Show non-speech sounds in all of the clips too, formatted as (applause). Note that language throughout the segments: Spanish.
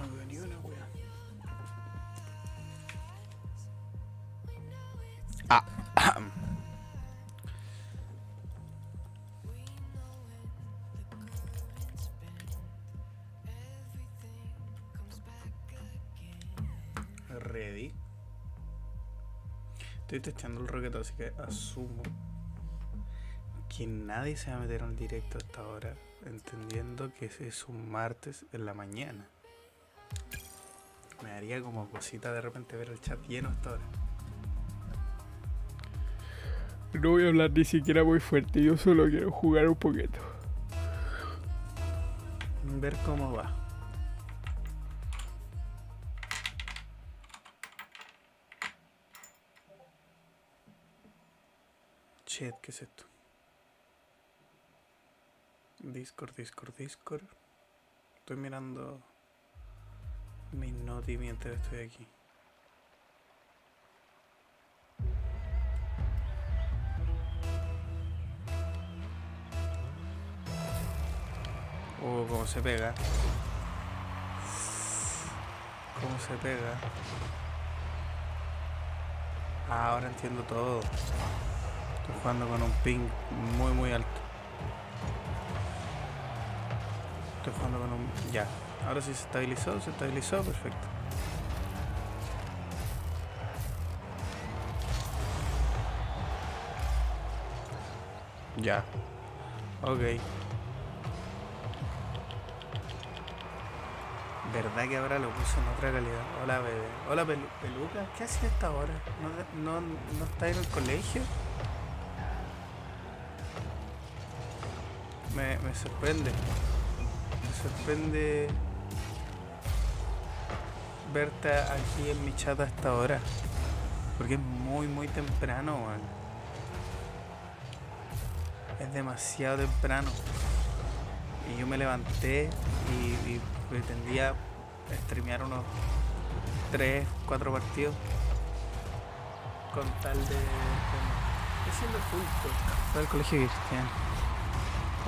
No veo ni una wea. Ah. Ready. Estoy testeando el rocket, así que asumo que nadie se va a meter en el directo a esta hora, entendiendo que es un martes en la mañana. Me daría como cosita de repente ver el chat lleno hasta ahora. No voy a hablar ni siquiera muy fuerte, yo solo quiero jugar un poquito. Ver cómo va. Chat, ¿qué es esto? Discord, Discord, Discord. Estoy mirando mis noti mientras estoy aquí. Oh, cómo se pega. Cómo se pega. Ah, ahora entiendo todo. Estoy jugando con un ping muy muy alto. Estoy jugando con un... Ya. Ahora sí se estabilizó, se estabilizó, perfecto. Ya. Ok. ¿Verdad que ahora lo puso en otra calidad? Hola, bebé. Hola, pelu peluca. ¿Qué haces a esta hora? ¿No, no, no está en el colegio? Me, me sorprende. Me sorprende verte aquí en mi chat a esta hora. Porque es muy, muy temprano, man. Es demasiado temprano. Y yo me levanté y, y pretendía streamear unos 3, 4 partidos con tal de... Estoy haciendo culto para el colegio cristiano.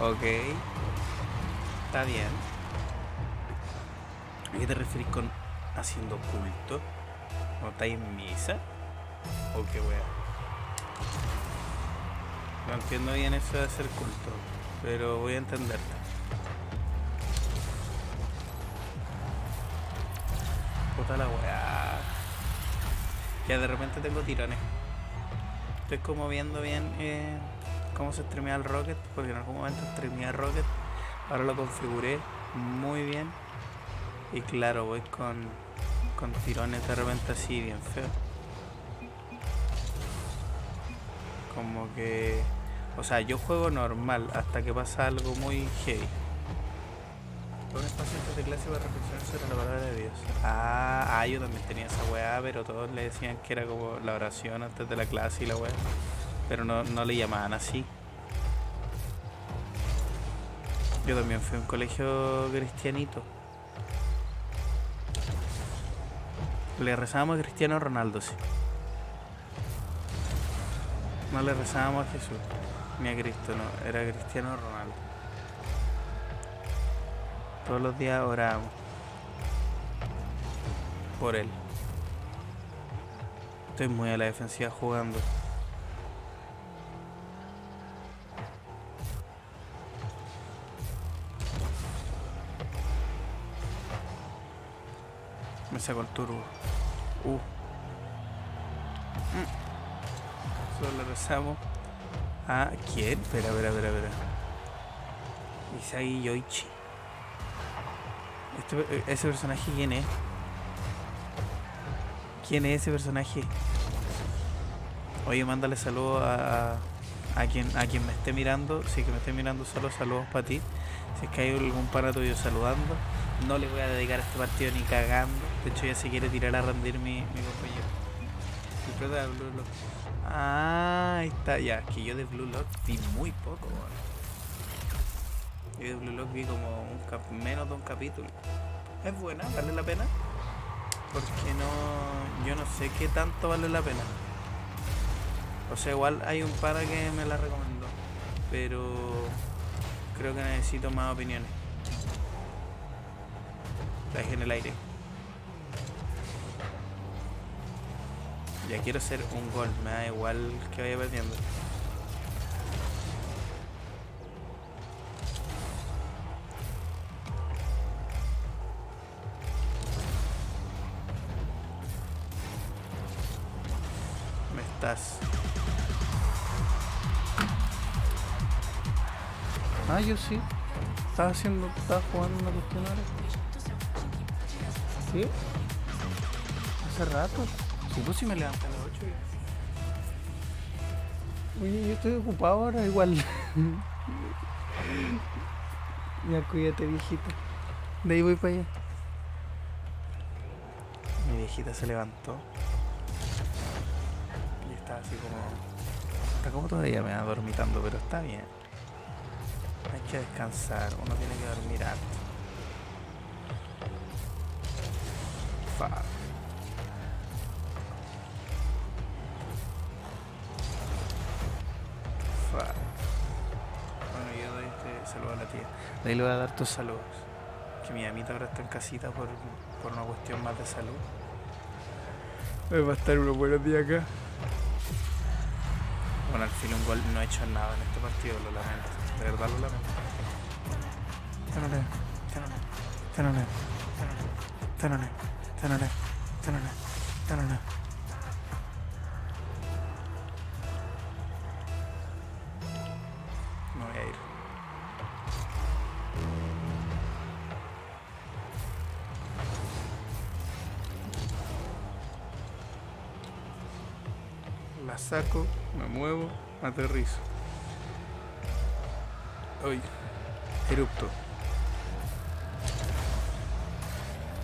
Ok. Está bien. ¿A qué te referís con haciendo culto? ¿No estáis en misa? ¿O qué wea? No entiendo bien eso de hacer culto, pero voy a entenderte. Puta la weá. Ya de repente tengo tirones. Estoy como viendo bien eh, cómo se streamea el Rocket, porque en algún momento streamea el Rocket. Ahora lo configuré muy bien. Y claro, voy con, con tirones de repente así, bien feo. Como que... O sea, yo juego normal hasta que pasa algo muy heavy. Un espacio antes de clase para reflexionar sobre la palabra de Dios. Ah, ah, yo también tenía esa weá, pero todos le decían que era como la oración antes de la clase y la weá. Pero no, no le llamaban así. Yo también fui a un colegio cristianito. Le rezábamos a Cristiano Ronaldo, sí. No le rezábamos a Jesús, ni a Cristo, no, era Cristiano Ronaldo. Todos los días orábamos por él. Estoy muy a la defensiva jugando. Me sacó el turbo. Uh. Solo le rezamos a quién? Espera, espera, espera, espera. Isagi Yoichi. Este, eh, ese personaje quién es? ¿Quién es ese personaje? Oye, mándale saludos a, a, quien, a quien me esté mirando. Si que me esté mirando solo, saludos para ti. Si es que hay algún pana tuyo saludando, no le voy a dedicar a este partido ni cagando. De hecho, ya se quiere tirar a rendir mi, mi compañero. El de Blue Lock. Ah, ahí está. Ya, es que yo de Blue Lock vi muy poco. Yo de Blue Lock vi como un menos de un capítulo. Es buena, vale la pena. Porque no. Yo no sé qué tanto vale la pena. O sea, igual hay un para que me la recomendó. Pero creo que necesito más opiniones. La dejé en el aire. Ya quiero hacer un gol, me da igual que vaya perdiendo. Me estás. Ah, yo sí. Estaba haciendo, estaba jugando una cuestión ahora. ¿Sí? Hace rato. Sí, pues sí me levanté a las 8 Oye, yo estoy ocupado ahora igual. ya cuídate, viejita. De ahí voy para allá. Mi viejita se levantó. Y está así como. Está como todavía me va dormitando, pero está bien. Hay que descansar, uno tiene que dormir harto. Fa. De ahí le voy a dar tus saludos. Que mi amita ahora está en casita por, por una cuestión más de salud. Hoy va a estar unos buenos días acá. Bueno, al fin un gol no he hecho nada en este partido, lo lamento. De verdad lo lamento. Tenole, tenole, tenole, tenole, tenole, saco, me muevo, me aterrizo. Hoy, erupto.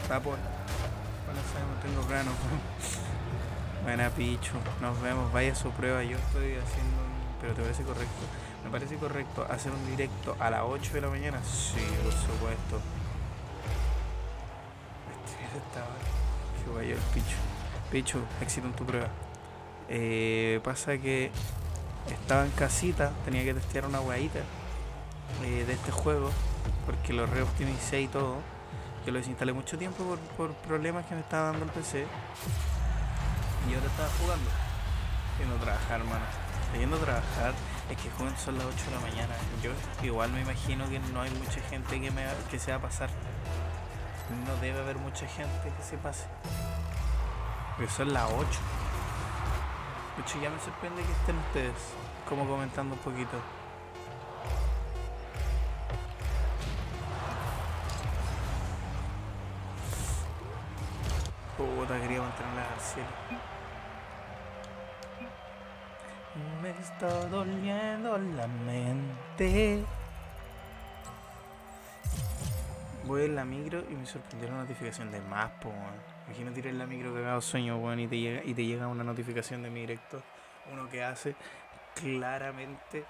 Tapo. Bueno, sabemos, tengo grano. (laughs) Buena picho, nos vemos, vaya su prueba. Yo estoy haciendo un. Pero te parece correcto. Me parece correcto hacer un directo a las 8 de la mañana. Sí, por supuesto. Este (laughs) estaba. Que vaya el picho. Picho, éxito en tu prueba. Eh, pasa que estaba en casita, tenía que testear una hueadita eh, de este juego, porque lo reoptimicé y todo. Yo lo desinstalé mucho tiempo por, problemas que me estaba dando el PC. Y ahora estaba jugando. Yendo a trabajar, hermano. Yendo a trabajar. Es que juegan son las 8 de la mañana. Yo igual me imagino que no hay mucha gente que, me, que se va a pasar. No debe haber mucha gente que se pase. Son las 8. Ya me sorprende que estén ustedes como comentando un poquito. Puta, quería mantenerla al cielo. Me está doliendo la mente. Voy en la micro y me sorprendió la notificación de más, po. Imagínate ir en la micro cagado sueño, weón, y te llega, y te llega una notificación de mi directo. Uno que hace claramente.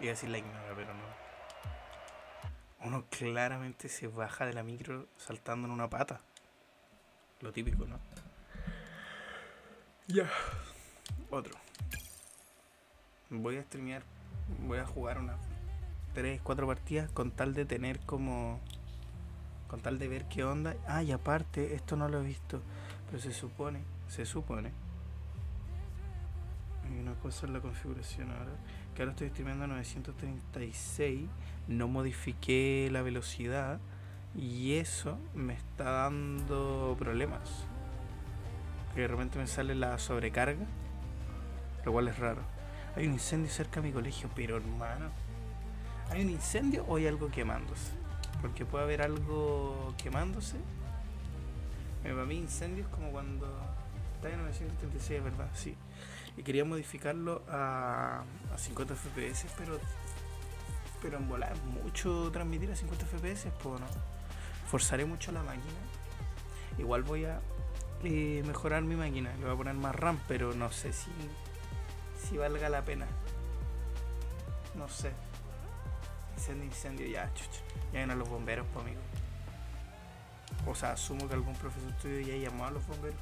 Y decir la ignora, pero no. Uno claramente se baja de la micro saltando en una pata. Lo típico, ¿no? Ya. Otro. Voy a streamear. Voy a jugar unas 3, 4 partidas con tal de tener como. Con tal de ver qué onda. Ah, y aparte, esto no lo he visto. Pero se supone. Se supone. Hay una cosa en la configuración ahora. Que ahora estoy streameando a 936. No modifiqué la velocidad. Y eso me está dando problemas. Que de repente me sale la sobrecarga. Lo cual es raro. Hay un incendio cerca de mi colegio, pero hermano. ¿Hay un incendio o hay algo quemándose? Porque puede haber algo quemándose. Para mí incendio es como cuando está en 936, ¿verdad? Sí. Y quería modificarlo a, a 50 FPS, pero pero en volar mucho transmitir a 50 FPS, pues no. Forzaré mucho la máquina. Igual voy a eh, mejorar mi máquina, le voy a poner más RAM, pero no sé si, si valga la pena. No sé. Incendio, incendio, ya, chucha. Ya vienen los bomberos, pues amigo. O sea, asumo que algún profesor tuyo ya llamó a los bomberos.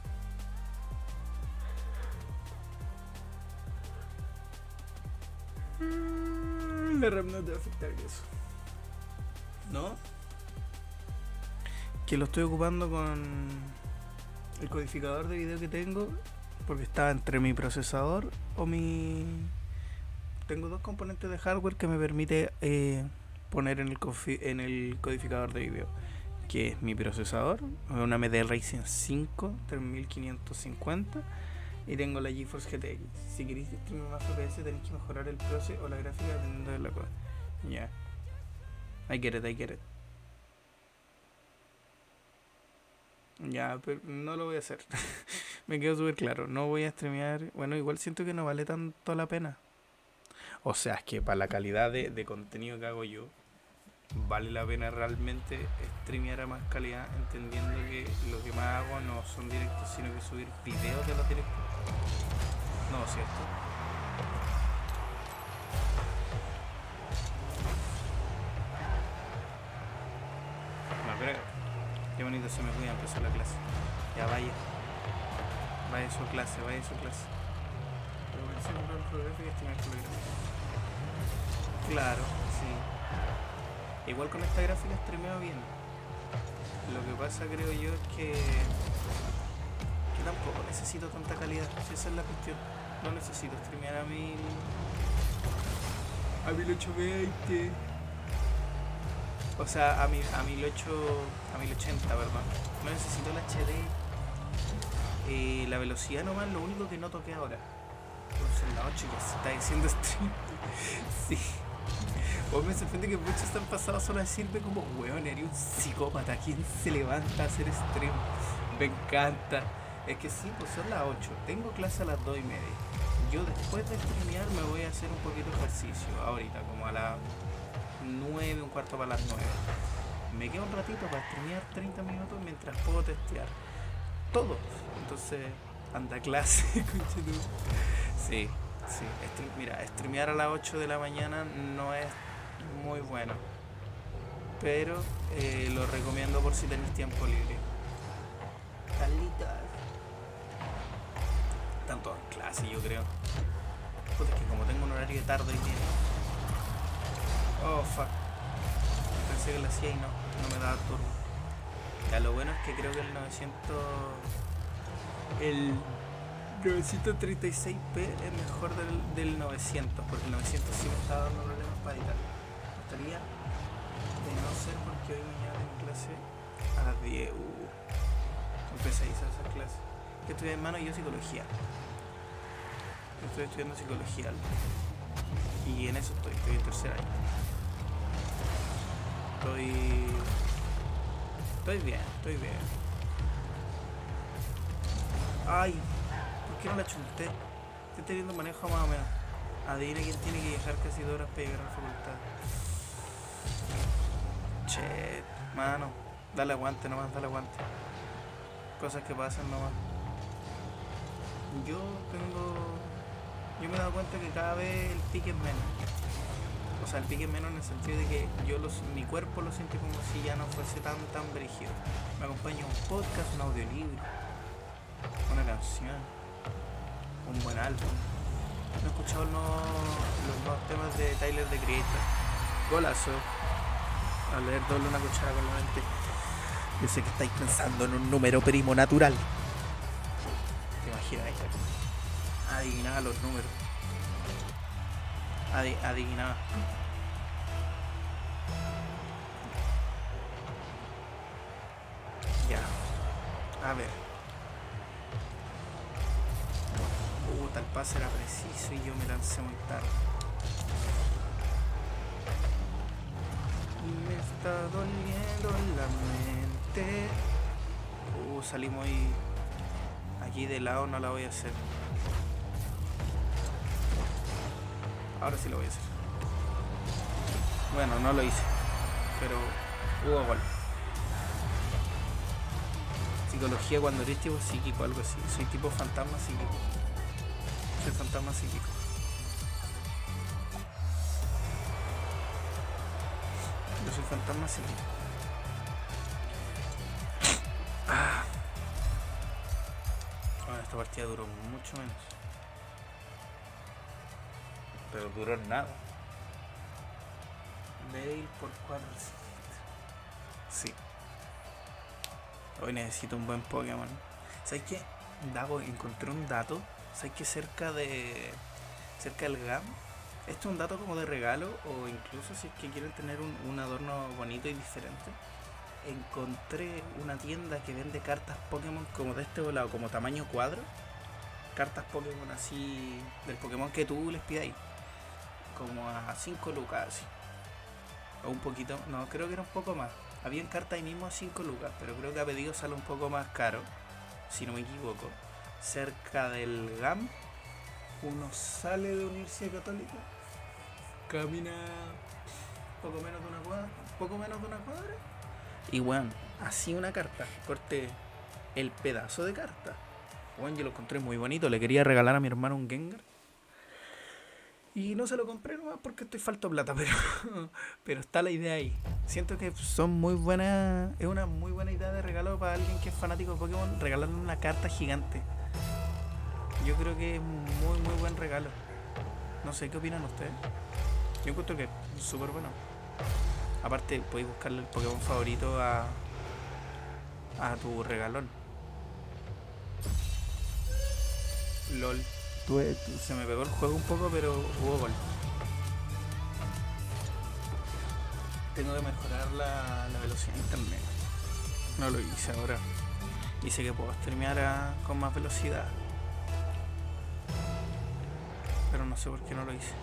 Mm, La RAM no te va a afectar eso. ¿No? que lo estoy ocupando con el codificador de video que tengo porque está entre mi procesador o mi tengo dos componentes de hardware que me permite eh, poner en el, en el codificador de video que es mi procesador una AMD Ryzen 5 3550 y tengo la GeForce GTX si queréis streamar más FPS tenéis que mejorar el proceso o la gráfica dependiendo de la cosa ya I get it, I get it Ya, pero no lo voy a hacer. (laughs) Me quedo súper claro. No voy a streamear. Bueno, igual siento que no vale tanto la pena. O sea, es que para la calidad de, de contenido que hago yo, vale la pena realmente streamear a más calidad, entendiendo que lo que más hago no son directos, sino que subir videos de los directos. No, ¿cierto? No creo. Qué bonito se me cuida empezar la clase. Ya vaya. Vaya su clase, vaya su clase. Claro, sí. Igual con esta gráfica streameo bien. Lo que pasa creo yo es que, que tampoco necesito tanta calidad, esa es la cuestión. No necesito streamear a mil a 1820 o sea, a, mi, a 1008, a 1080, perdón. No necesito el HD. Eh, la velocidad nomás, lo único que no toqué ahora. Entonces la 8 que se está diciendo stream. (laughs) sí. O me sorprende que muchos están pasados solo a decirme como, weón, eres un psicópata. ¿Quién se levanta a hacer stream? Me encanta. Es que sí, pues son las 8. Tengo clase a las 2 y media. Yo después de streamear me voy a hacer un poquito de ejercicio. Ahorita, como a las 9, un cuarto para las 9. Me quedo un ratito para streamear 30 minutos mientras puedo testear. Todo. Entonces, anda clase, (laughs) Sí, sí. mira, streamear a las 8 de la mañana no es muy bueno. Pero eh, lo recomiendo por si tenéis tiempo libre. Carlitas. Tanto en clase, yo creo. Porque es que como tengo un horario de tarde y día Oh, fuck. Pensé que lo hacía y no, no me daba turno. Ya, lo bueno es que creo que el 900... El 936p es mejor del, del 900, porque el 900 sí me está dando problemas para editar. Me gustaría de no ser porque hoy mañana tengo clase a las 10. Uh, empecé a hacer esas clases. Que estoy en mano yo psicología. Estoy estudiando psicología. Y en eso estoy, estoy en tercer año. Estoy... Estoy bien, estoy bien. Ay, ¿por qué no la chunté? Estoy teniendo manejo más o menos. Adivina quién tiene que dejar casi dos horas para llegar a la facultad. Che, mano. Dale aguante nomás, dale aguante. Cosas que pasan nomás. Yo tengo... Yo me he dado cuenta que cada vez el pique es menos o sea, el pique menos en el sentido de que yo los, mi cuerpo lo siente como si ya no fuese tan tan brígido. Me acompaña un podcast, un audiolibro, una canción, un buen álbum. No he escuchado los, nuevos temas de Tyler the Creator. Golazo. A leer doble una cuchara con la mente. Yo sé que estáis pensando en un número primo natural. ¿Te imaginas? Adivinar los números. Adi adivinaba. Ya. A ver. Y yo me lancé muy tarde. Me está doliendo la mente. Uh, salí muy... Aquí de lado no la voy a hacer. Ahora sí lo voy a hacer. Bueno, no lo hice. Pero hubo gol. Psicología cuando eres tipo psíquico, algo así. Soy tipo fantasma psíquico. Soy fantasma psíquico. Yo soy fantasma psíquico. Ah. Bueno, esta partida duró mucho menos pero duró nada. Mail por cuatro. Sí. Hoy necesito un buen Pokémon. ¿Sabes qué? Dago, encontré un dato. ¿Sabes que cerca de. cerca del GAM? Esto es un dato como de regalo o incluso si es que quieren tener un, un adorno bonito y diferente. Encontré una tienda que vende cartas Pokémon como de este volado, como tamaño cuadro. Cartas Pokémon así del Pokémon que tú les pidáis. Como a 5 lucas así. O un poquito, no, creo que era un poco más. Habían cartas ahí mismo a 5 lucas, pero creo que a pedido sale un poco más caro, si no me equivoco. Cerca del GAM, uno sale de Universidad Católica, camina poco menos de una cuadra, poco menos de una cuadra, y bueno, así una carta, corté el pedazo de carta. Bueno, yo lo encontré muy bonito, le quería regalar a mi hermano un Gengar. Y no se lo compré nomás porque estoy falto plata, (laughs) pero, pero está la idea ahí. Siento que son muy buenas, es una muy buena idea de regalo para alguien que es fanático de Pokémon, regalarle una carta gigante. Yo creo que es muy, muy buen regalo. No sé qué opinan ustedes. Yo encuentro que es súper bueno. Aparte, podéis buscarle el Pokémon favorito a, a tu regalón. LOL. Se me pegó el juego un poco, pero hubo gol. Tengo que mejorar la, velocidad de internet. No lo hice ahora. Hice que puedo streamear a- con más velocidad. Pero no sé por qué no lo hice.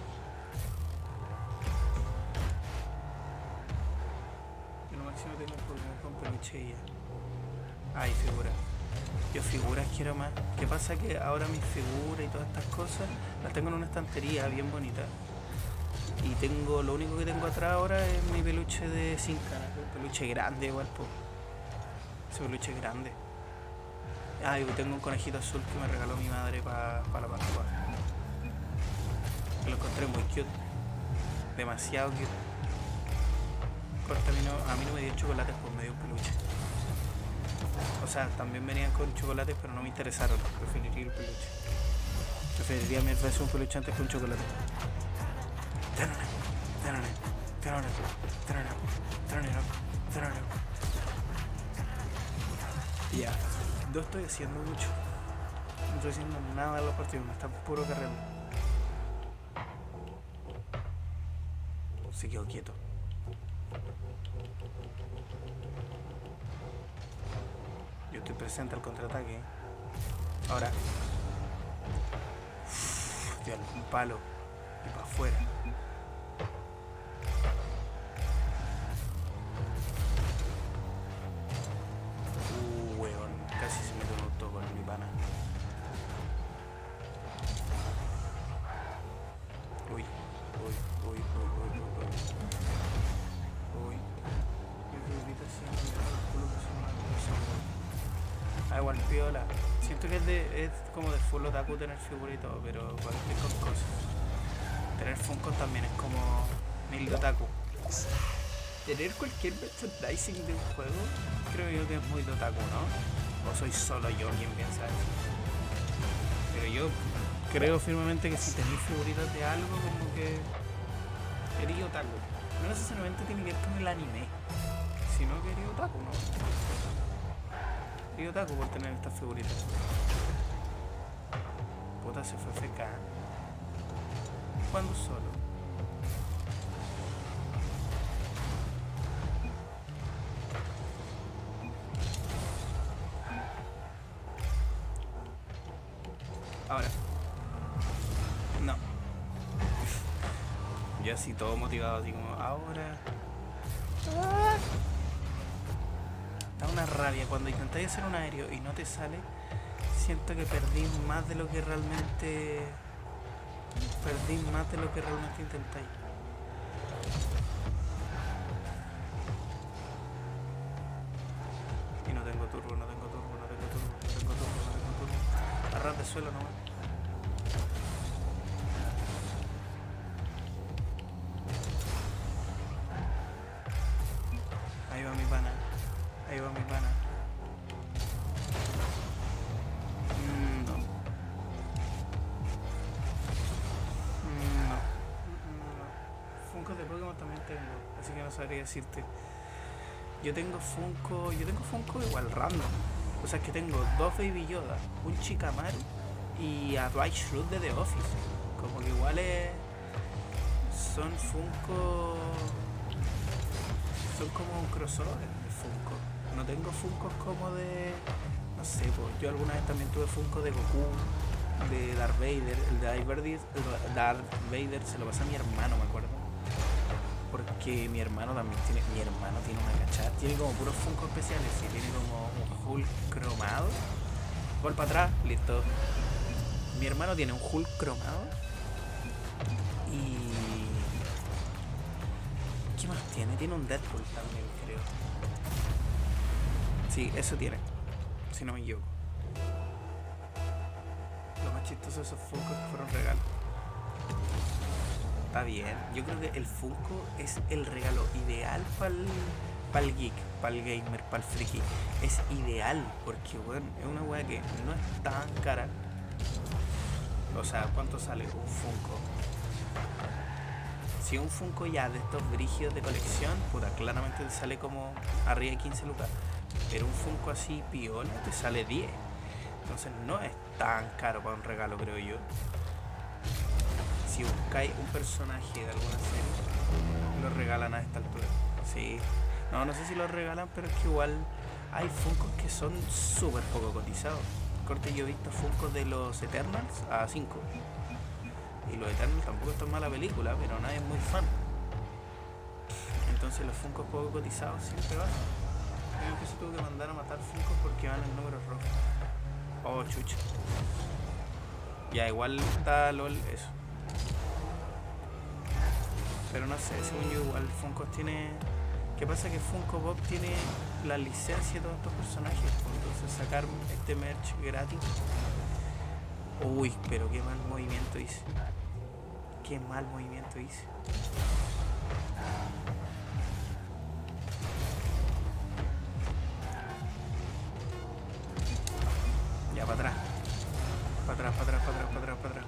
Yo lo máximo tengo un Pokémon con peluche y ya. Ay, figura. Yo figuras quiero más. ¿Qué pasa? Que ahora mis figuras y todas estas cosas las tengo en una estantería bien bonita. Y tengo, lo único que tengo atrás ahora es mi peluche de sin cara. Un peluche grande igual, po. Ese peluche grande. Ah, y tengo un conejito azul que me regaló mi madre para la Pascua. Lo encontré muy cute. Demasiado cute. Corta, a mí no, a mí no me dio chocolates, pues me dio peluche. O sea, también venían con chocolates, pero no me interesaron. Preferiría el peluche. Preferiría mil veces un peluche antes que un chocolate. Ya, no estoy haciendo mucho. No estoy haciendo nada de los partidos, me está puro cargando. Se quedó quieto. Yo estoy presente al contraataque. Ahora. Dios, un palo. Y para afuera. Es, como de full otaku tener todo, pero cualquier cosa. Tener Funko también es como mil otaku. Tener cualquier merchandising de un juego, creo yo que es muy otaku, ¿no? O soy solo yo quien piensa eso. Pero yo creo firmemente que si tenéis figuritas de algo, como que eres otaku. No necesariamente tiene que ver con el anime, sino que eres otaku, ¿no? Eres otaku por tener estas figuritas. Se fue FK. Cuando solo. Ahora. No. Yo así todo motivado, así como, ahora. Ah. Da una rabia cuando intentáis hacer un aéreo y no te sale. Siento que perdí más de lo que realmente. Perdí más de lo que realmente intentáis. Y no tengo turbo, no tengo turbo, no tengo turbo, no tengo turbo, no tengo turbo. Arras de suelo nomás. Decirte. yo tengo Funko, yo tengo Funko igual random. O sea, que tengo dos Baby Yoda, un Chikamaru y a Dwight Schrute de The Office. Como que igual es, son Funko, son como un crossover de Funko. No tengo Funkos como de, no sé, pues yo alguna vez también tuve Funko de Goku, de Darth Vader, el de Darth el Darth Vader se lo pasé a mi hermano, me acuerdo. Porque mi hermano también tiene, mi hermano tiene una cachada, tiene como puros Funko especiales, y tiene como un Hulk cromado. Gol para atrás, listo. Mi hermano tiene un Hulk cromado. Y. ¿Qué más tiene? Tiene un Deadpool también, creo. Sí, eso tiene. Si no me equivoco. Lo más chistoso de esos Funko que fueron regalos. Está bien. Yo creo que el Funko es el regalo ideal para el geek, para el gamer, para el friki. Es ideal porque, bueno, es una weá que no es tan cara. O sea, ¿cuánto sale un Funko? Si un Funko ya de estos brígidos de colección, puta, claramente te sale como arriba de 15 lucas. Pero un Funko así piola te sale 10. Entonces no es tan caro para un regalo, creo yo. Si buscáis un personaje de alguna serie, lo regalan a esta altura. Sí. No, no sé si lo regalan, pero es que igual hay Funkos que son súper poco cotizados. Corte, yo he visto Funkos de los Eternals a 5. Y los Eternals tampoco es tan mala película, pero nadie es muy fan. Entonces los Funkos poco cotizados siempre van. Creo que se tuvo que mandar a matar Funkos porque van en números rojos. Oh, chucha. Ya, igual está LOL eso. Pero no sé, según yo igual Funko tiene... ¿Qué pasa? Que Funko Pop tiene la licencia de todos estos personajes. pues, Entonces sacar este merch gratis. Uy, pero qué mal movimiento hice. Qué mal movimiento hice. Ya, para atrás. Para atrás, para atrás, para atrás, para atrás, para atrás.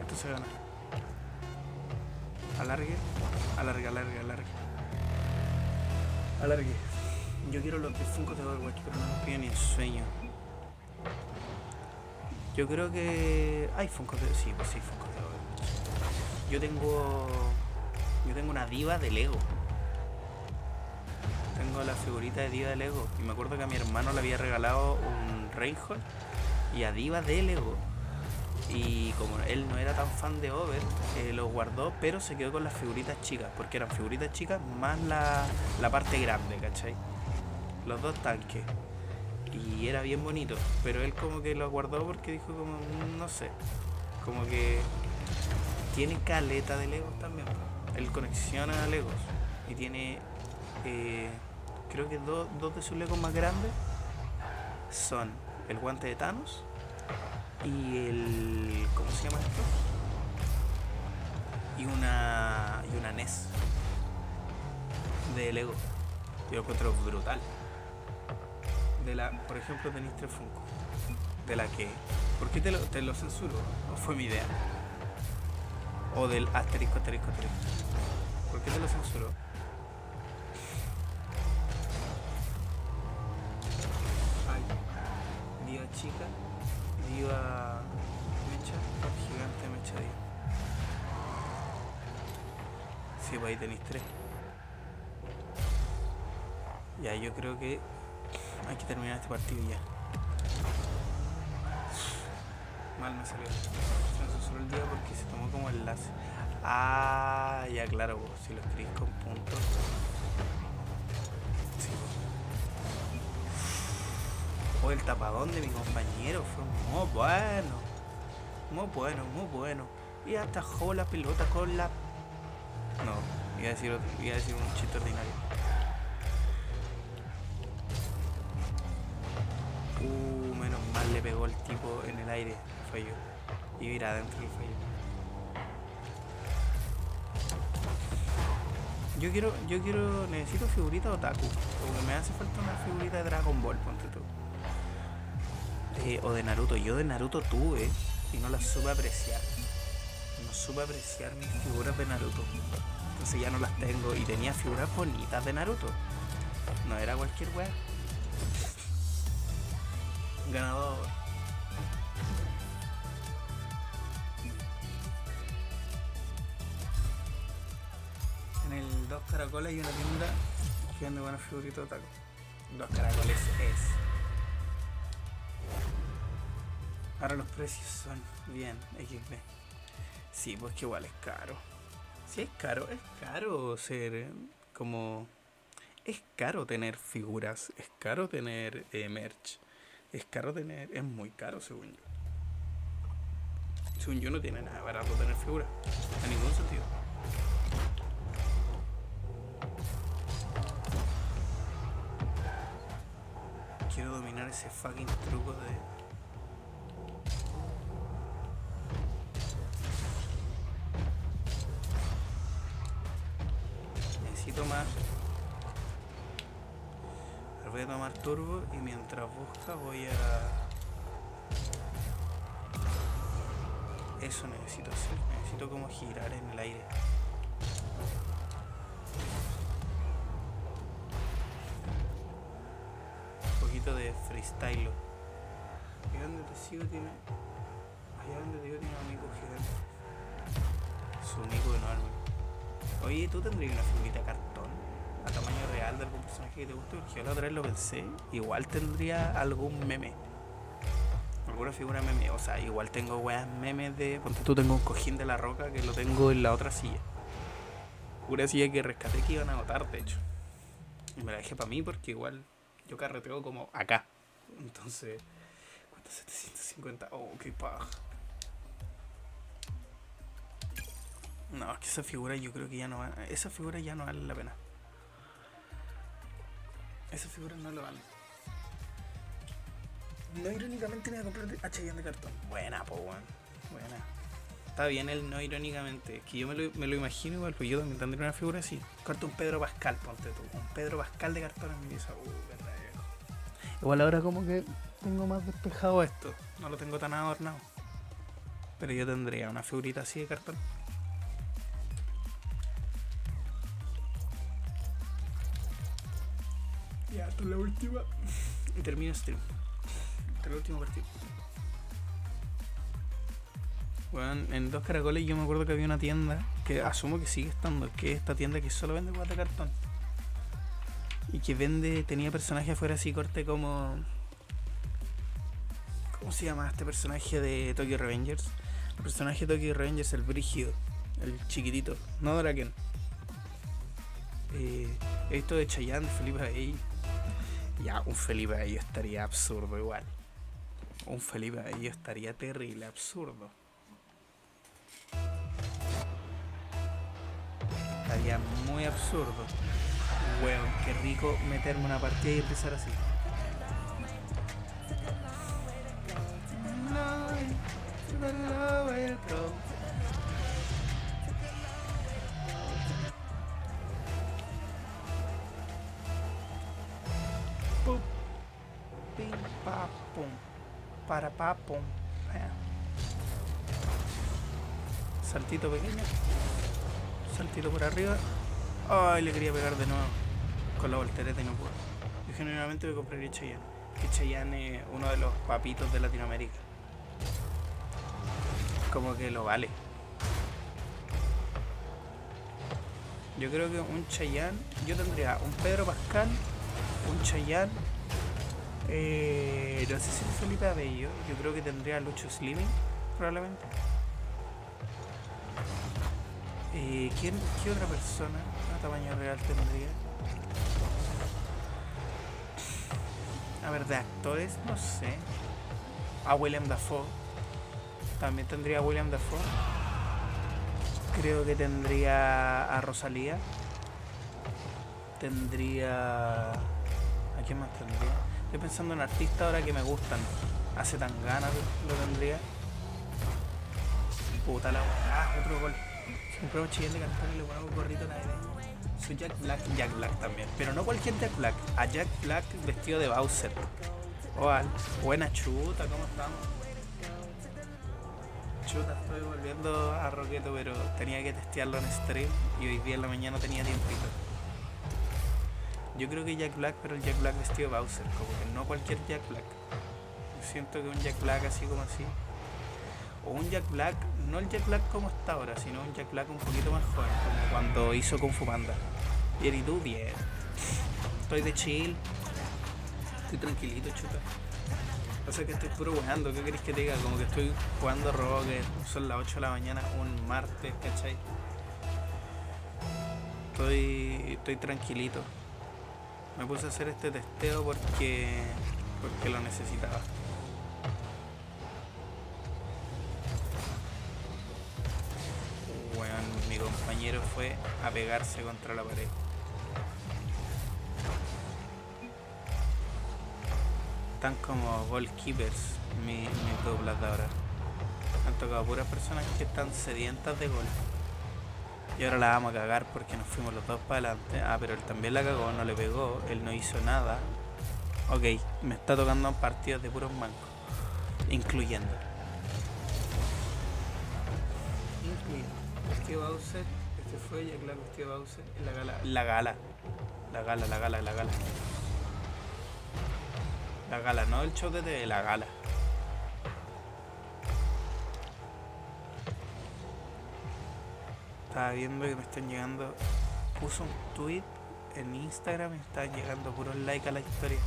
Esto se gana. Alargue, alargue, alargue, alargue. Alargue. Yo quiero los de Funko de Overwatch, pero no me piden ni en sueño. Yo creo que. Hay Funko de. Sí, pues sí, Funko de Overwatch. Yo tengo. Yo tengo una diva de Lego. Tengo la figurita de diva de Lego. Y me acuerdo que a mi hermano le había regalado un Reinhold y a diva de Lego. Y como él no era tan fan de Over, eh, lo guardó, pero se quedó con las figuritas chicas, porque eran figuritas chicas más la, la parte grande, ¿cachai? Los dos tanques. Y era bien bonito, pero él como que lo guardó porque dijo como, "Mm, no sé, como que tiene caleta de Legos también. Él conexiona Legos y tiene, eh, creo que dos, dos de sus Legos más grandes son el guante de Thanos y el. ¿Cómo se llama esto? Y una. Y una NES de Lego. Yo lo encuentro brutal. De la, por ejemplo, tenéis tres Funko. De la que. ¿Por qué te lo, te lo censuro? ¿O fue mi idea? O del asterisco, asterisco, asterisco. ¿Por qué te lo censuro? Ay, diva chica, diva mecha, gigante mecha diva. Sí, pues ahí tenéis tres. Ya, yo creo que hay que terminar este partido ya. Mal me salió. Se me porque se tomó como enlace. Ah, ya claro, pues, si lo escribís con puntos. Pues. O el tapadón de mi compañero fue muy bueno. Muy bueno, muy bueno. Y atajó la pelota con la. No, iba a decir, iba a decir un chiste ordinario. Uh, menos mal le pegó el tipo en el aire. Falló. Y mira, adentro el fallo. Yo quiero, yo quiero, necesito figurita otaku. Porque me hace falta una figurita de Dragon Ball, ponte tú. Eh, o de Naruto. Yo de Naruto tuve y no las supe apreciar. No supe apreciar mis figuras de Naruto. Entonces ya no las tengo. Y tenía figuras bonitas de Naruto. No era cualquier weá. Ganador. En el Dos Caracoles hay una tienda que vende buenos figuritos de taco. Dos Caracoles es. Ahora los precios son bien, XB. Sí, pues que igual es caro. Sí, es caro, es caro ser eh, como... Es caro tener figuras, es caro tener eh, merch, es caro tener... Es muy caro según yo. Según yo no tiene nada barato tener figuras, en ningún sentido. Quiero dominar ese fucking truco de... Necesito más. A ver, Voy a tomar turbo y mientras busca voy a... Eso necesito hacer. Necesito como girar en el aire. Un poquito de freestyle. Allá donde te sigo tiene... Allá donde te digo tiene un amigo gigante. Su amigo enorme. Oye, ¿tú tendrías una figurita cartón a tamaño real de algún personaje que te guste? Porque yo la otra vez lo pensé. Igual tendría algún meme. Alguna figura meme. O sea, igual tengo weas memes de. Ponte tú, tengo un cojín de la roca que lo tengo en la otra silla. Una silla que rescaté que iban a agotar, de hecho. Y me la dejé para mí porque igual yo carreteo como acá. Entonces. ¿Cuánto? 750. Oh, qué paja. No, es que esa figura yo creo que ya no va. Esa figura ya no vale la pena. Esa figura no lo vale. No irónicamente me voy a comprar H&M de cartón. Buena, po, weón. Buena. Está bien el no irónicamente. Es que yo me lo, me lo imagino igual, pues yo también tendría una figura así. Corta un Pedro Pascal, ponte tú. Un Pedro Pascal de cartón en mi pieza. Uh, raro. Igual ahora como que tengo más despejado esto. No lo tengo tan adornado. Pero yo tendría una figurita así de cartón. Ya, es la última. Y termino stream. Es el último partido. Bueno, en Dos Caracoles yo me acuerdo que había una tienda que asumo que sigue estando, que es esta tienda que solo vende cuatro cartón. Y que vende, tenía personajes afuera así corte como... ¿Cómo se llama este personaje de Tokyo Revengers? El personaje de Tokyo Revengers, el brígido, el chiquitito, no Draken. Eh, he visto de Chayanne, Felipe ahí. Ya, un Felipe ahí estaría absurdo igual. Un Felipe ahí estaría terrible, absurdo. Estaría muy absurdo. Weón, qué rico meterme una partida y empezar así. Para, pa, pum. Eh. Saltito pequeño. Saltito por arriba. Ay, le quería pegar de nuevo. Con la voltereta y no puedo. Yo generalmente me compraría Cheyenne. Que Cheyenne es uno de los papitos de Latinoamérica. Como que lo vale. Yo creo que un Chayanne, yo tendría un Pedro Pascal, un Chayanne, eh, no sé si un Felipe Abello, yo creo que tendría a Lucho Slimming, probablemente. Eh, ¿quién, ¿Qué otra persona a tamaño real tendría? A ver, de actores, no sé. A William Dafoe. También tendría a William Dafoe. Creo que tendría a Rosalía. Tendría. ¿A quién más tendría? Estoy pensando en artistas ahora que me gustan. Hace tan ganas lo tendría. Puta la Ah, otro gol. Si compramos chillón de cantar y le ponemos gorrito navideño. Soy Jack Black, Jack Black también. Pero no cualquier Jack Black. A Jack Black vestido de Bowser. Oal. Buena chuta, ¿cómo estamos? Chuta, estoy volviendo a Roqueto, pero tenía que testearlo en stream y hoy día en la mañana tenía tiempito. Yo creo que Jack Black, pero el Jack Black vestido Bowser, como que no cualquier Jack Black. Siento que un Jack Black así como así. O un Jack Black, no el Jack Black como está ahora, sino un Jack Black un poquito más joven, como cuando hizo Kung Fu Panda. ¿y tú? Bien. Estoy de chill. Estoy tranquilito, chuta. O sea que estoy puro jugando, ¿qué querés que diga? Como que estoy jugando Rocket, son las 8 de la mañana, un martes, ¿cachai? Estoy, estoy tranquilito. Me puse a hacer este testeo porque, porque lo necesitaba. Bueno, mi compañero fue a pegarse contra la pared. Están como goalkeepers mi, mis doblas de ahora. Han tocado puras personas que están sedientas de gol. Y ahora la vamos a cagar porque nos fuimos los dos para adelante. Ah, pero él también la cagó, no le pegó, él no hizo nada. Ok, me está tocando partidos de puros mancos. Incluyendo. Incluyendo. Vestido Bowser, este fue ya claro, vestido Bowser la gala. La gala. La gala, la gala, la gala. La gala, no el show de la gala. Estaba viendo que me están llegando. Puso un tweet en Instagram y están llegando puros likes a la historia.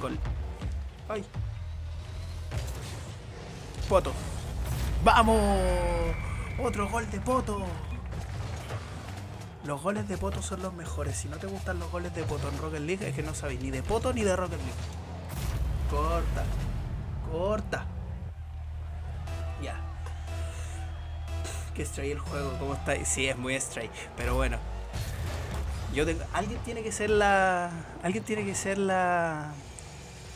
Gol. ¡Ay! Poto. ¡Vamos! Otro gol de Poto. Los goles de Poto son los mejores. Si no te gustan los goles de Poto en Rocket League, es que no sabéis ni de Poto ni de Rocket League. Corta. Corta. Que stray el juego, ¿cómo está? Sí, es muy stray. Pero bueno. Yo tengo. Alguien tiene que ser la. Alguien tiene que ser la.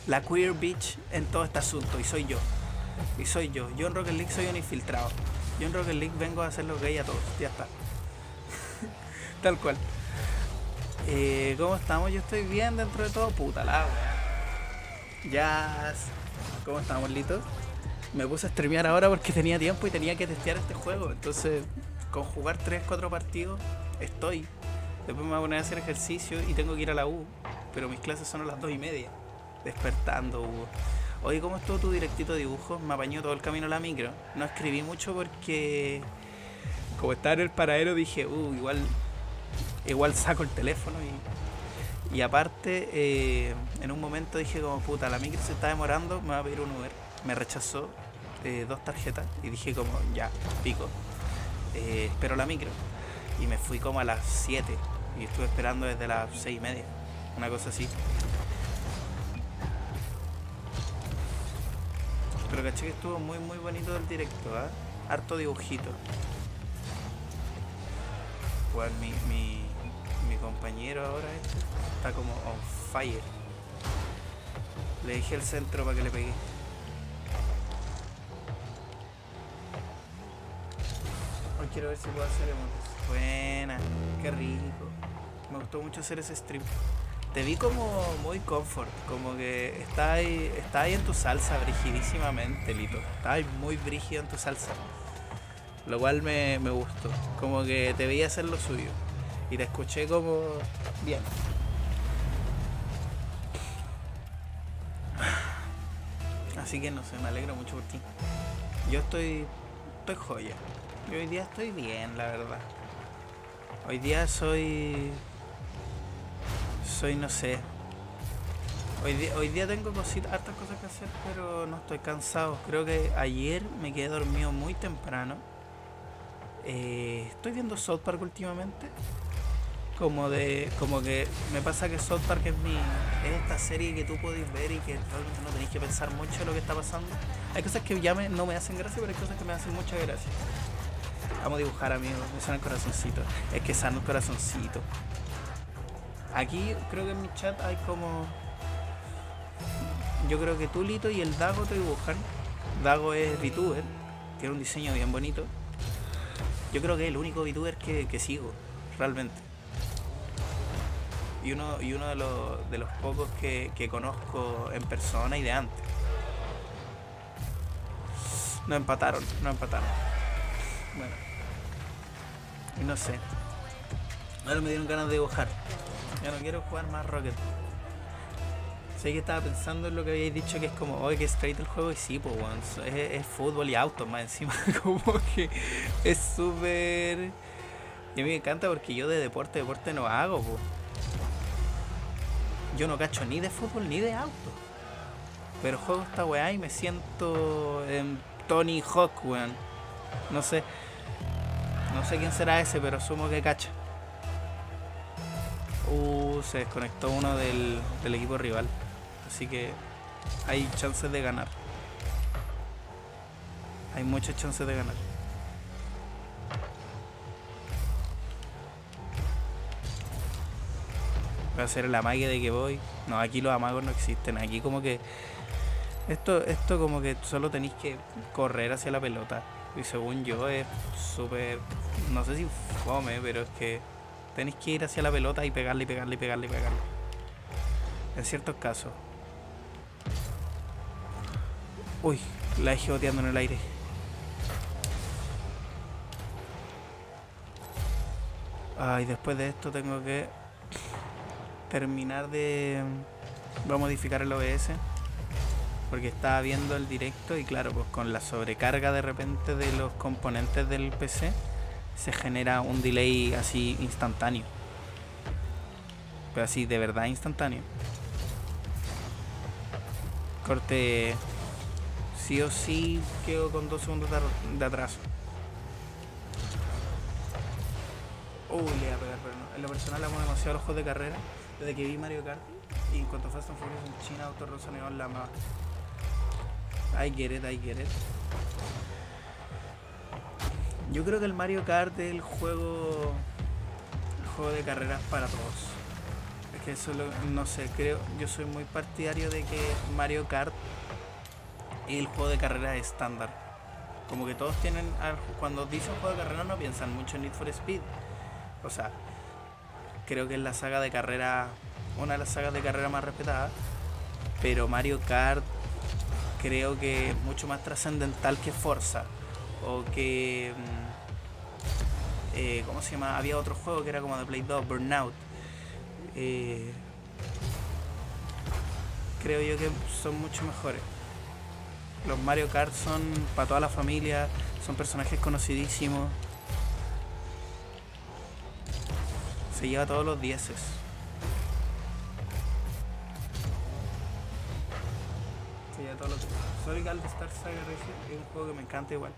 La queer bitch en todo este asunto. Y soy yo. Y soy yo. Yo en Rocket League soy un infiltrado. Yo en Rocket League vengo a hacer los gay a todos. Ya está. (laughs) Tal cual. Eh, ¿Cómo estamos? Yo estoy bien dentro de todo. Puta la wea. Ya. ¿Cómo estamos, litos? Me puse a streamear ahora porque tenía tiempo y tenía que testear este juego. Entonces, con jugar 3-4 partidos, estoy. Después me voy a poner a hacer ejercicio y tengo que ir a la U. Pero mis clases son a las 2 y media. Despertando, U. Oye, ¿cómo estuvo tu directito de dibujo? Me apañó todo el camino a la micro. No escribí mucho porque. Como estaba en el paradero, dije, uh, igual igual saco el teléfono y, y aparte eh, en un momento dije como puta la micro se está demorando me va a pedir un Uber me rechazó eh, dos tarjetas y dije como ya pico eh, espero la micro y me fui como a las 7 y estuve esperando desde las 6 y media una cosa así pero caché que estuvo muy muy bonito el directo ¿eh? harto dibujito pues mi, mi, compañero ahora este está como on fire. Le dije al centro para que le pegue. Quiero ver si puedo hacer emotes. Buena, qué rico. Me gustó mucho hacer ese stream. Te vi como muy comfort, como que está ahí, está ahí en tu salsa brigidísimamente, Lito. Está ahí muy brígido en tu salsa. Lo cual me, me gustó. Como que te veía hacer lo suyo. Y te escuché como bien. Así que no sé, me alegro mucho por ti. Yo estoy. estoy joya. Yo hoy día estoy bien, la verdad. Hoy día soy. Soy no sé. Hoy día, hoy día tengo cositas, hartas cosas que hacer, pero no estoy cansado. Creo que ayer me quedé dormido muy temprano. Eh, estoy viendo South Park últimamente. Como de. como que me pasa que South Park es mi. es esta serie que tú puedes ver y que realmente no tenéis que pensar mucho en lo que está pasando. Hay cosas que ya me, no me hacen gracia, pero hay cosas que me hacen mucha gracia. Vamos a dibujar amigos, me sale el corazoncito. Es que sale el corazoncito. Aquí creo que en mi chat hay como. Yo creo que tú, Lito, y el Dago te dibujan. Dago es VTuber, tiene un diseño bien bonito. Yo creo que es el único VTuber que, que sigo, realmente. Y uno, y uno de, los, de los pocos que, que conozco en persona y de antes. No empataron, no empataron. Bueno. Y no sé. Ahora me dieron ganas de dibujar. Ya no quiero jugar más Rocket. Sé que estaba pensando en lo que habéis dicho que es como, oye, que es el juego y sí, pues, es, es fútbol y autos más encima, (laughs) como que es súper... Y a mí me encanta porque yo de deporte, deporte no hago, pues. Yo no cacho ni de fútbol ni de auto. Pero juego esta weá y me siento en Tony Hawk, weón. No sé. No sé quién será ese, pero asumo que cacha. Uh, se desconectó uno del, equipo rival. Así que hay chances de ganar. Hay muchas chances de ganar. Voy a hacer el amague de que voy. No, aquí los amagos no existen. Aquí como que... Esto, esto como que solo tenéis que correr hacia la pelota. Y según yo es súper... No sé si fome, pero es que tenéis que ir hacia la pelota y pegarle y pegarle y pegarle y pegarle. En ciertos casos. Uy, la dejé boteando en el aire. Ay, después de esto tengo que terminar de... Voy a modificar el OBS. Porque estaba viendo el directo y claro, pues con la sobrecarga de repente de los componentes del PC se genera un delay así instantáneo. Pero así de verdad instantáneo. Corte sí o sí quedo con dos segundos de, atraso. Uy, le voy a pegar, pero no. En lo personal amo demasiado los juegos de carrera desde que vi Mario Kart. Y en cuanto a Fast and en China, Auto Rosa Neon la más. I get it, I get it. Yo creo que el Mario Kart es el juego. El juego de carreras para todos. Es que eso lo, no sé, creo. Yo soy muy partidario de que Mario Kart es el juego de carreras estándar. Como que todos tienen. Cuando dicen juego de carrera no piensan mucho en Need for Speed. O sea, creo que es la saga de carrera. Una de las sagas de carrera más respetadas. Pero Mario Kart creo que es mucho más trascendental que Forza. O que. Eh, ¿Cómo se llama? Había otro juego que era como de Play 2, Burnout. Eh, creo yo que son mucho mejores. Los Mario Kart son para toda la familia, son personajes conocidísimos. Se lleva todos los dieces. Se lleva todos los Sonic All Star Saga es un juego que me encanta igual.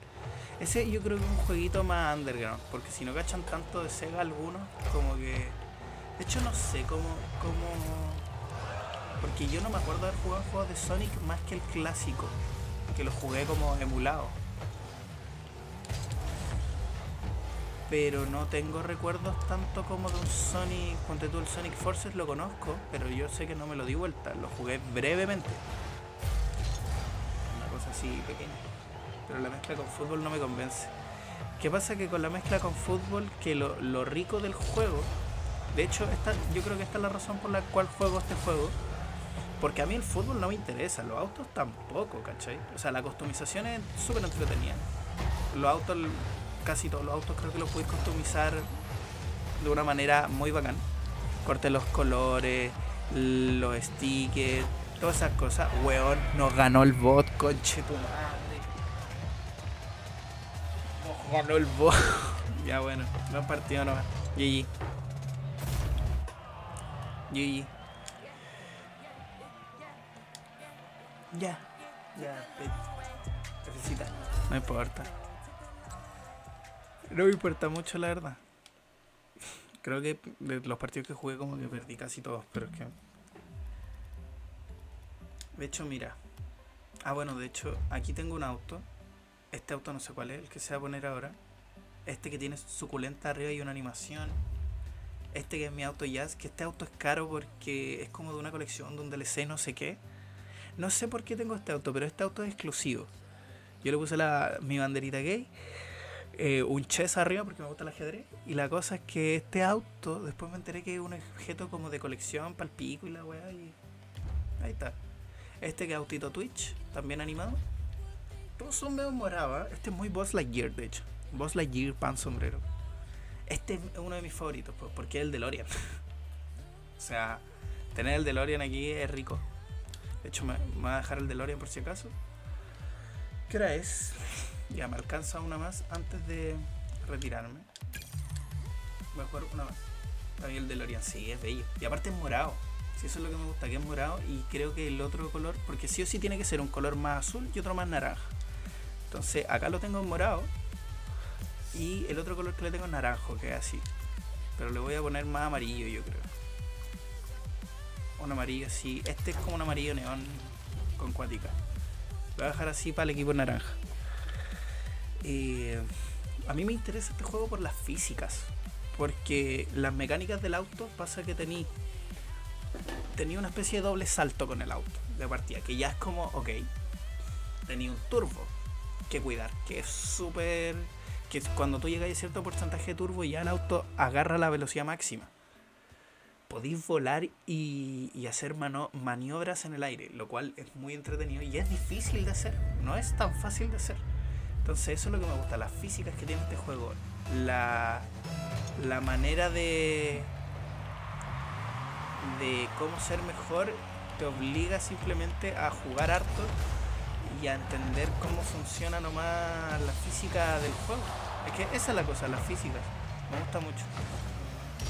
Ese yo creo que es un jueguito más underground, porque si no cachan tanto de Sega algunos, como que... De hecho no sé cómo... cómo... Porque yo no me acuerdo de haber jugado juegos de Sonic más que el clásico, que lo jugué como emulado. Pero no tengo recuerdos tanto como de un Sonic, ponte tú el Sonic Forces lo conozco, pero yo sé que no me lo di vuelta, lo jugué brevemente. Así pequeña pero la mezcla con fútbol no me convence. ¿Qué pasa? Que con la mezcla con fútbol, que lo, lo, rico del juego, de hecho, esta, yo creo que esta es la razón por la cual juego este juego, porque a mí el fútbol no me interesa, los autos tampoco, ¿cachai? O sea, la customización es súper entretenida. Los autos, casi todos los autos creo que los puedes customizar de una manera muy bacán. Corte los colores, los stickers, todas esas cosas. Weón, nos ganó el bot, conche tu madre ganó el bo. (laughs) ya bueno, no partido nomás. GG. GG. Ya, ya, necesita. No importa. No me importa mucho la verdad. Creo que de los partidos que jugué como que perdí casi todos, pero es que... De hecho, mira. Ah, bueno, de hecho, aquí tengo un auto este auto no sé cuál es, el que se va a poner ahora. Este que tiene suculenta arriba y una animación. Este que es mi auto jazz, que este auto es caro porque es como de una colección donde le sé no sé qué. No sé por qué tengo este auto, pero este auto es exclusivo. Yo le puse la, mi banderita gay, eh, un chess arriba porque me gusta el ajedrez. Y la cosa es que este auto, después me enteré que es un objeto como de colección para el pico y la weá. Y ahí está. Este que es autito Twitch, también animado todos son medio morados. Este es muy Boss Lightyear, de hecho. Boss Lightyear, pan sombrero. Este es uno de mis favoritos, porque es el de Lorian. (laughs) sea, tener el DeLorean aquí es rico. De hecho, me, me voy a dejar el DeLorean por si acaso. ¿Qué hora es? Ya me alcanza una más antes de retirarme. Voy a jugar una más. También el DeLorean, sí, es bello. Y aparte es morado. Sí, eso es lo que me gusta, que es morado. Y creo que el otro color, porque sí o sí tiene que ser un color más azul y otro más naranja. Entonces acá lo tengo en morado. Y el otro color que le tengo es naranjo, que es así. Pero le voy a poner más amarillo, yo creo. Un amarillo así. Este es como un amarillo neón con cuática. Voy a dejar así para el equipo naranja. Eh, a mí me interesa este juego por las físicas. Porque las mecánicas del auto pasa que tení, tenía una especie de doble salto con el auto de partida. Que ya es como, ok, tenía un turbo que cuidar. Que es súper... Que cuando tú llegas a cierto porcentaje de turbo ya el auto agarra la velocidad máxima. Podéis volar y, y hacer mano- maniobras en el aire, lo cual es muy entretenido y es difícil de hacer. No es tan fácil de hacer. Entonces eso es lo que me gusta, las físicas que tiene este juego, la, la manera de, de cómo ser mejor te obliga simplemente a jugar harto y a entender cómo funciona nomás la física del juego. Es que esa es la cosa, las físicas. Me gusta mucho.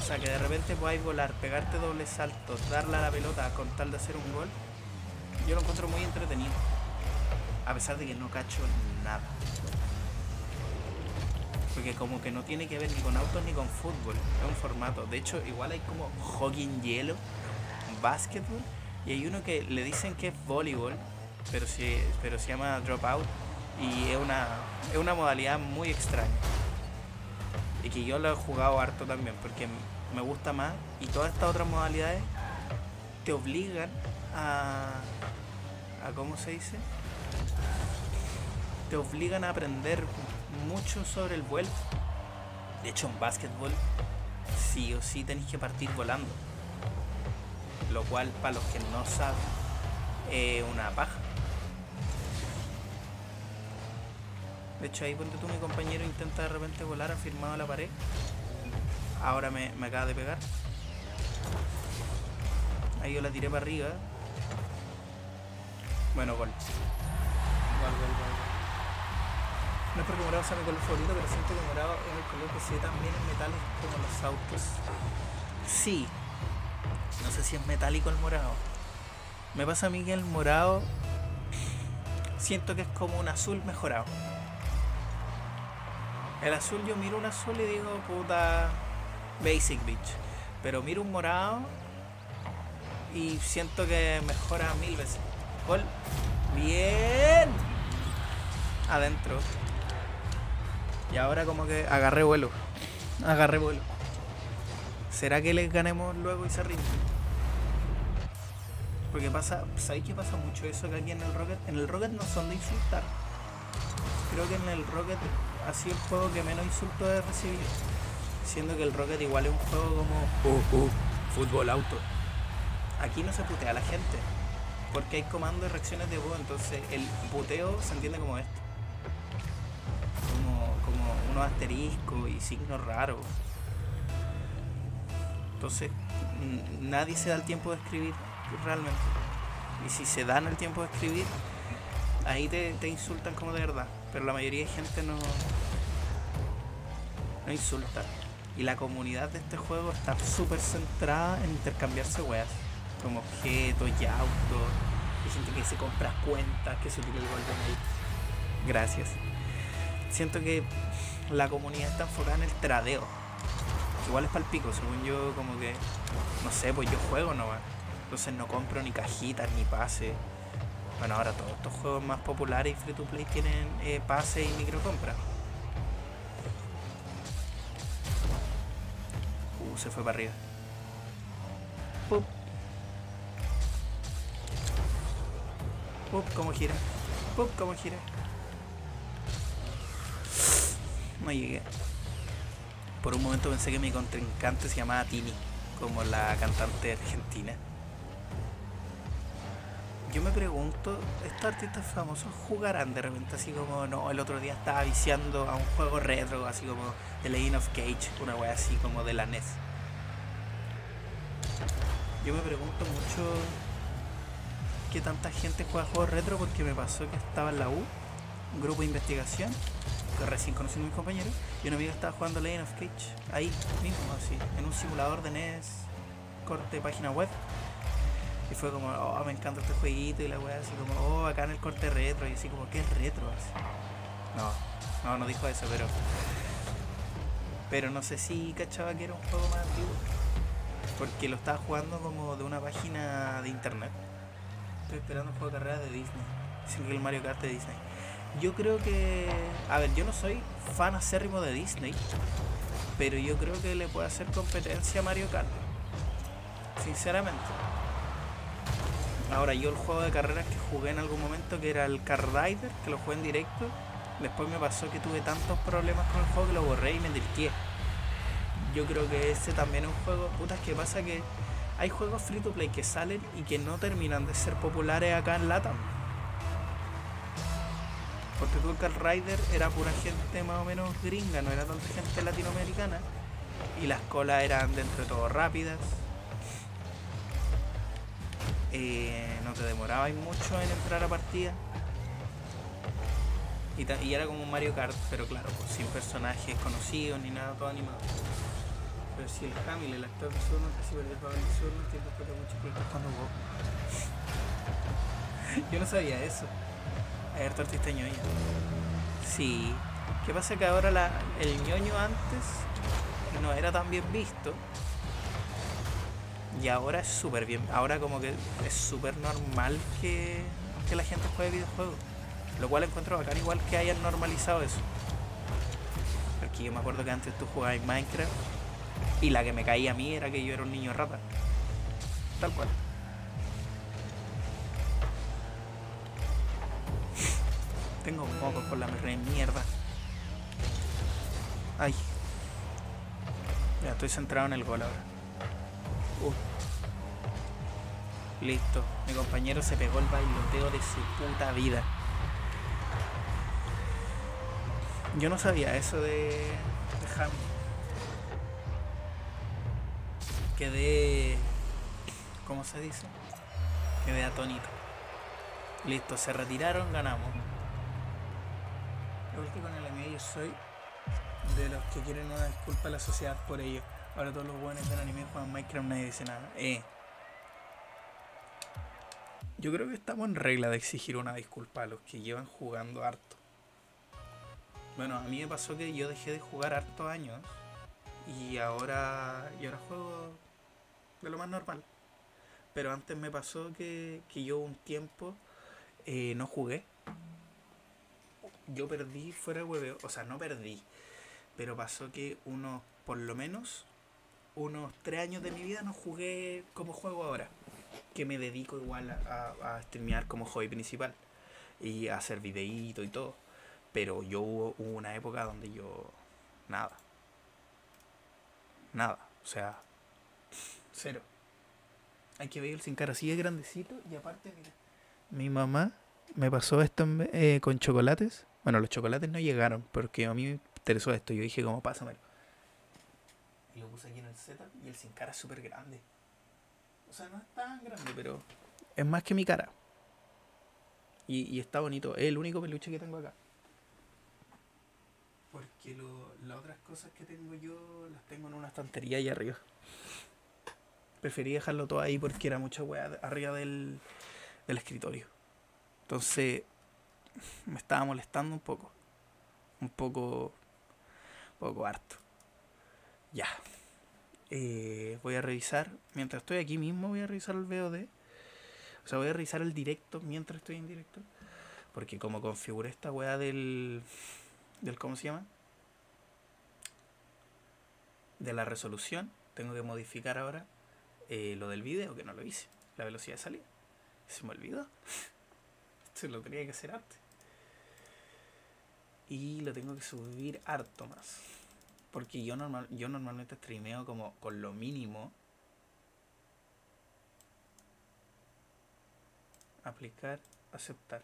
O sea, que de repente podáis volar, pegarte doble salto, darle a la pelota con tal de hacer un gol. Yo lo encuentro muy entretenido. A pesar de que no cacho nada. Porque como que no tiene que ver ni con autos ni con fútbol. Es un formato. De hecho, igual hay como hockey hielo, básquetbol. Y hay uno que le dicen que es voleibol, pero se, pero se llama dropout. Y es una, es una modalidad muy extraña. Y que yo lo he jugado harto también, porque me gusta más. Y todas estas otras modalidades te obligan a... a ¿Cómo se dice? Te obligan a aprender mucho sobre el vuelo. De hecho, en básquetbol, sí o sí tenéis que partir volando. Lo cual, para los que no saben, es una paja. De hecho, ahí ponte tú, mi compañero intenta de repente volar afirmado a la pared. Ahora me, me acaba de pegar. Ahí yo la tiré para arriba. Bueno, gol, gol, gol. No es porque morado sea mi color favorito, pero siento que morado es el color que se ve también en metales como los autos. Sí. No sé si es metálico el morado. Me pasa a mí que el morado siento que es como un azul mejorado. El azul yo miro un azul y digo, puta, basic bitch. Pero miro un morado y siento que mejora mil veces. Gol. Bien. Adentro. Y ahora como que agarré vuelo. Agarré vuelo. ¿Será que les ganemos luego y se rinden? Porque pasa, ¿sabéis que pasa mucho eso que aquí en el Rocket? En el Rocket no son de insultar. Creo que en el Rocket ha sido el juego que menos insultos he recibido. Siendo que el Rocket igual es un juego como uh, uh, fútbol auto. Aquí no se putea la gente. Porque hay comandos y reacciones de voz, entonces el puteo se entiende como esto. Unos asteriscos y signos raros. Entonces, nadie se da el tiempo de escribir realmente. Y si se dan el tiempo de escribir, ahí te, te insultan como de verdad. Pero la mayoría de gente no, no insulta. Y la comunidad de este juego está súper centrada en intercambiarse weas. Como objetos y autos. Hay gente que se compra cuentas, que se tira el Golden. Gracias. Siento que la comunidad está enfocada en el tradeo. Igual es para el pico, según yo, como que. No sé, pues yo juego nomás. Entonces no compro ni cajitas ni pases. Bueno, ahora todos estos juegos más populares y free to play tienen eh, pases y microcompras. Uh, se fue para arriba. Pup. Pup, cómo gira. Pup, cómo gira. No llegué. Por un momento pensé que mi contrincante se llamaba Tini, como la cantante argentina. Yo me pregunto, ¿estos artistas famosos jugarán de repente así como, no, el otro día estaba viciando a un juego retro, así como The Legend of Cage, una wea así como de la NES? Yo me pregunto mucho qué tanta gente juega juegos retro porque me pasó que estaba en la U, un grupo de investigación, que recién conocí a mis compañeros, y una amiga estaba jugando Legend of Cage, ahí mismo, así, en un simulador de NES, corte página web. Y fue como, oh, me encanta este jueguito y la weá, así como, oh, acá en el corte retro, y así como, ¿qué es retro? Así. No, no, no dijo eso, pero. Pero no sé si cachaba que era un juego más antiguo. Porque lo estaba jugando como de una página de internet. Estoy esperando un juego de carrera de Disney. El Mario Kart de Disney. Yo creo que. A ver, yo no soy fan acérrimo de Disney. Pero yo creo que le puede hacer competencia a Mario Kart. Sinceramente. Ahora, yo el juego de carreras que jugué en algún momento, que era el Car Rider, que lo jugué en directo, después me pasó que tuve tantos problemas con el juego que lo borré y me dirigí. Yo creo que ese también es un juego, putas, que pasa que hay juegos free to play que salen y que no terminan de ser populares acá en Latam. Porque tú el Rider era pura gente más o menos gringa, no era tanta gente latinoamericana. Y las colas eran dentro de todo rápidas. Eh, no te demorabas mucho en entrar a partida. Y, era como un Mario Kart, pero claro, pues, sin personajes conocidos ni nada, todo animado. Pero si el Hamil, el actor de Surno, casi perdió el papel de Surno, tiempo después de mucho tiempo cuando jugó. Yo no sabía eso. Hay harto artista ñoño. Sí. ¿Qué pasa que ahora la, el ñoño antes no era tan bien visto? Y ahora es súper bien. Ahora como que es súper normal que, que la gente juegue videojuegos. Lo cual encuentro bacán igual que hayan normalizado eso. Porque yo me acuerdo que antes tú jugabas en Minecraft y la que me caía a mí era que yo era un niño rata. Tal cual. Tengo mocos por la re mierda. Ay. Ya estoy centrado en el gol ahora. Uh. Listo. Mi compañero se pegó el bailoteo de su puta vida. Yo no sabía eso de, de Ham. Quedé. ¿Cómo se dice? Quedé atónito. Listo, se retiraron, ganamos. Igual que con el anime, yo soy de los que quieren una disculpa a la sociedad por ello. Ahora todos los buenos del anime juegan Minecraft, nadie dice nada. Eh. Yo creo que estamos en regla de exigir una disculpa a los que llevan jugando harto. Bueno, a mí me pasó que yo dejé de jugar hartos años y ahora, y ahora juego de lo más normal. Pero antes me pasó que, que yo un tiempo eh, no jugué. Yo perdí fuera de hueveo, o sea, no perdí, pero pasó que unos, por lo menos, unos tres años de mi vida no jugué como juego ahora. Que me dedico igual a, a, streamear como hobby principal y a hacer videíto y todo. Pero yo hubo, una época donde yo. Nada. Nada. O sea. Cero. Hay que ver el sin cara así de grandecito. Y aparte, mira. Mi mamá me pasó esto eh, con chocolates. Bueno, los chocolates no llegaron. Porque a mí me interesó esto. Yo dije, como pásamelo. Y lo puse aquí en el Z. Y el sin cara es súper grande. O sea, no es tan grande, pero. Es más que mi cara. Y, y está bonito. Es el único peluche que tengo acá. Porque lo- las otras cosas que tengo yo las tengo en una estantería ahí arriba. Preferí dejarlo todo ahí porque era mucha weá arriba del, del escritorio. Entonces me estaba molestando un poco. Un poco. Un poco harto. Ya. Eh, voy a revisar. Mientras estoy aquí mismo voy a revisar el VOD. O sea, voy a revisar el directo mientras estoy en directo. Porque como configuré esta weá del. del ¿cómo se llama? De la resolución, tengo que modificar ahora eh, lo del video, que no lo hice. La velocidad de salida. Se me olvidó. (laughs) Esto lo tenía que hacer antes. Y lo tengo que subir harto más. Porque yo, normal, yo normalmente streameo como con lo mínimo. Aplicar, aceptar.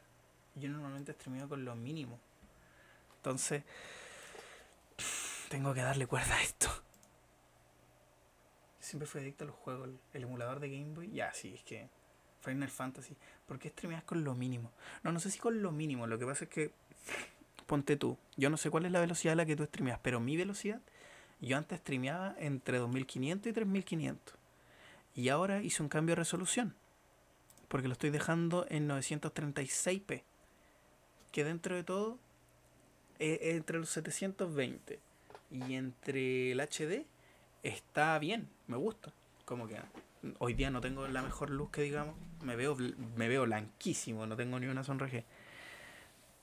Yo normalmente streameo con lo mínimo. Entonces, tengo que darle cuerda a esto. siempre fui adicto a los juegos. El, emulador de Game Boy, ya, sí, es que. Final Fantasy. ¿Por qué streameas con lo mínimo? No, no sé si con lo mínimo. Lo que pasa es que. Ponte tú. Yo no sé cuál es la velocidad a la que tú streameas, pero mi velocidad. Yo antes streameaba entre 2500 y 3500. Y ahora hice un cambio de resolución. Porque lo estoy dejando en 936p. Que dentro de todo. eh, entre los 720 y entre el HD está bien, me gusta. Como que hoy día no tengo la mejor luz que digamos, me veo me veo blanquísimo, no tengo ni una sonrejé.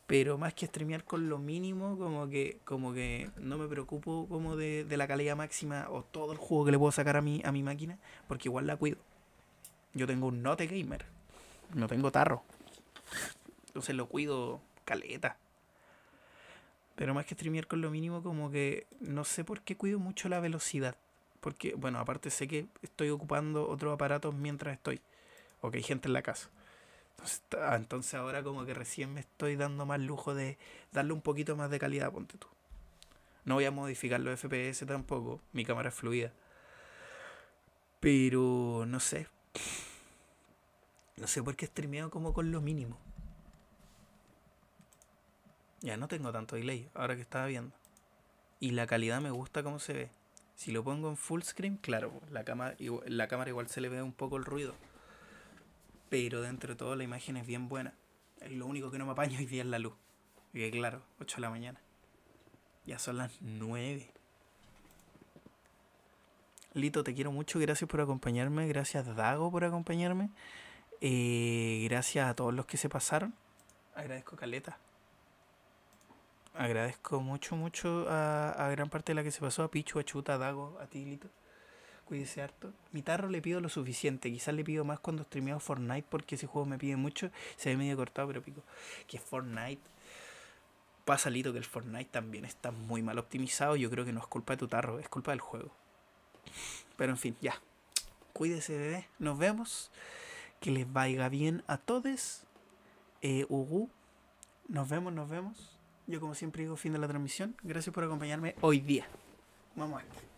Pero más que streamear con lo mínimo, como que como que no me preocupo como de, de la calidad máxima o todo el juego que le puedo sacar a mi a mi máquina, porque igual la cuido. Yo tengo un Note gamer, no tengo tarro. Entonces lo cuido caleta. Pero más que streamear con lo mínimo, como que no sé por qué cuido mucho la velocidad. Porque, bueno, aparte sé que estoy ocupando otros aparatos mientras estoy. O que hay gente en la casa. Entonces, ta- entonces ahora como que recién me estoy dando más lujo de darle un poquito más de calidad, ponte tú. No voy a modificar los FPS tampoco. Mi cámara es fluida. Pero no sé. No sé por qué streameo como con lo mínimo. Ya no tengo tanto delay, ahora que estaba viendo. Y la calidad me gusta cómo se ve. Si lo pongo en full screen, claro, la igu- la cámara igual se le ve un poco el ruido. Pero dentro de todo la imagen es bien buena. Lo único que no me apaño hoy día es la luz. Y que claro, 8 de la mañana. Ya son las 9. Lito, te quiero mucho. Gracias por acompañarme. Gracias, Dago, por acompañarme. Eh, gracias a todos los que se pasaron. Agradezco Caleta. Agradezco mucho, mucho a, a gran parte de la que se pasó. A Pichu, a Chuta, a Dago, a ti, Lito. Cuídese harto. Mi tarro le pido lo suficiente. Quizás le pido más cuando streameo Fortnite porque ese juego me pide mucho. Se ve medio cortado, pero pico. Que Fortnite. Pasa, Lito, que el Fortnite también está muy mal optimizado. Yo creo que no es culpa de tu tarro, es culpa del juego. Pero en fin, ya. Cuídese, bebé. Nos vemos. Que les vaya bien a todos. Eh, Ugu. Nos vemos, nos vemos. Yo como siempre digo, fin de la transmisión. Gracias por acompañarme hoy día. Vamos a ver.